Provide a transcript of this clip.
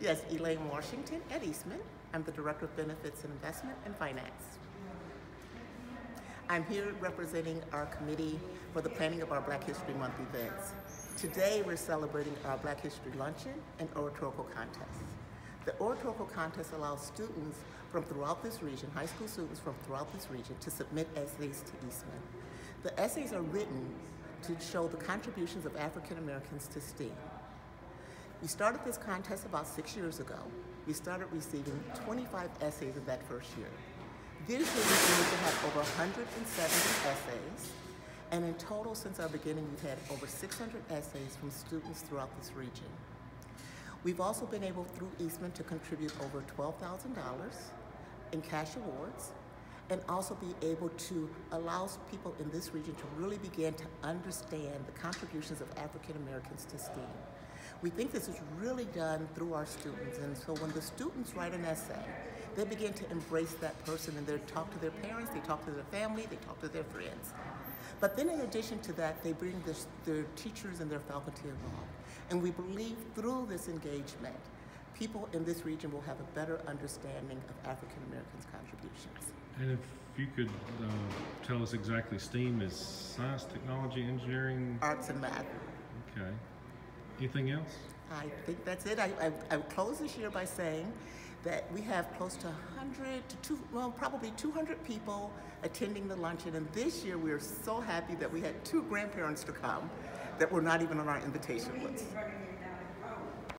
Yes, Elaine Washington at Eastman. I'm the Director of Benefits and Investment and Finance. I'm here representing our committee for the planning of our Black History Month events. Today we're celebrating our Black History Luncheon and Oratorical Contest. The Oratorical Contest allows students from throughout this region, high school students from throughout this region, to submit essays to Eastman. The essays are written to show the contributions of African Americans to STEAM. We started this contest about six years ago. We started receiving 25 essays in that first year. This year we aim to have over 170 essays, and in total since our beginning we've had over 600 essays from students throughout this region. We've also been able through Eastman to contribute over $12,000 in cash awards and also be able to allow people in this region to really begin to understand the contributions of African Americans to STEAM. We think this is really done through our students, and so when the students write an essay, they begin to embrace that person and they talk to their parents, they talk to their family, they talk to their friends. But then in addition to that, they bring their, their teachers and their faculty involved. And we believe through this engagement, people in this region will have a better understanding of African Americans' contributions. And if you could uh, tell us exactly, STEAM is science, technology, engineering? Arts and math. Okay. Anything else? I think that's it. I, I, I close this year by saying that we have close to 100 to two, well, probably 200 people attending the luncheon. And this year we are so happy that we had two grandparents to come that were not even on our invitation list.